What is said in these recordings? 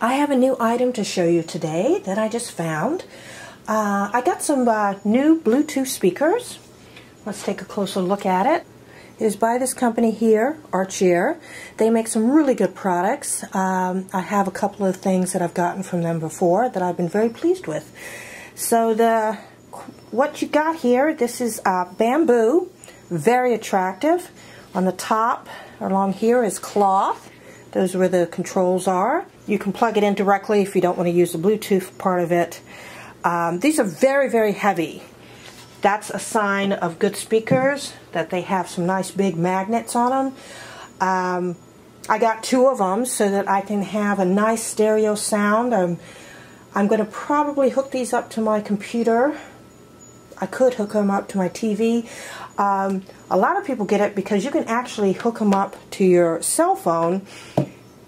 I have a new item to show you today that I just found. Uh, I got some uh, new Bluetooth speakers. Let's take a closer look at it. It is by this company here, Archeer. They make some really good products. Um, I have a couple of things that I've gotten from them before that I've been very pleased with. So the what you got here, this is uh, bamboo, very attractive. On the top along here is cloth. Those are where the controls are. You can plug it in directly if you don't want to use the Bluetooth part of it. Um, these are very, very heavy. That's a sign of good speakers, that they have some nice big magnets on them. Um, I got two of them so that I can have a nice stereo sound. Um, I'm going to probably hook these up to my computer. I could hook them up to my TV. Um, a lot of people get it because you can actually hook them up to your cell phone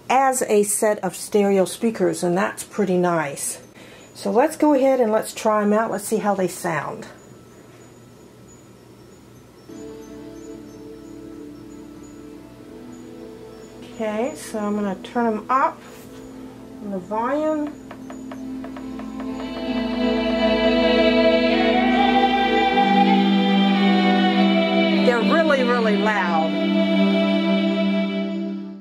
as a set of stereo speakers and that's pretty nice. So let's go ahead and let's try them out. Let's see how they sound. Okay, so I'm going to turn them up on the volume. Really, really loud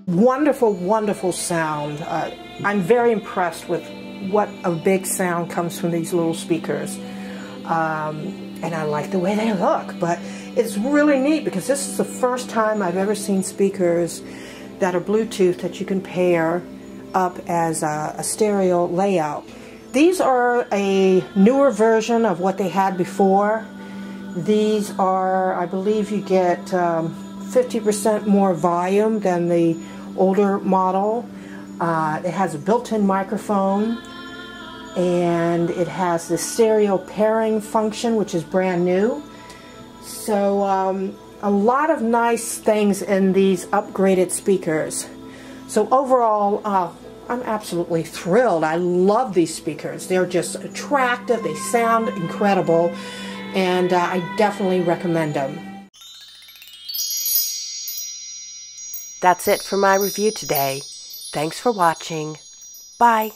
wonderful, wonderful sound. Uh, I'm very impressed with what a big sound comes from these little speakers. Um, and I like the way they look, but it's really neat because this is the first time I've ever seen speakers that are Bluetooth that you can pair up as a, a stereo layout. These are a newer version of what they had before. These are, I believe you get 50% um, more volume than the older model. Uh, it has a built-in microphone and it has the stereo pairing function which is brand new. So um, a lot of nice things in these upgraded speakers. So overall, uh, I'm absolutely thrilled. I love these speakers. They're just attractive, they sound incredible, and uh, I definitely recommend them. That's it for my review today. Thanks for watching. Bye.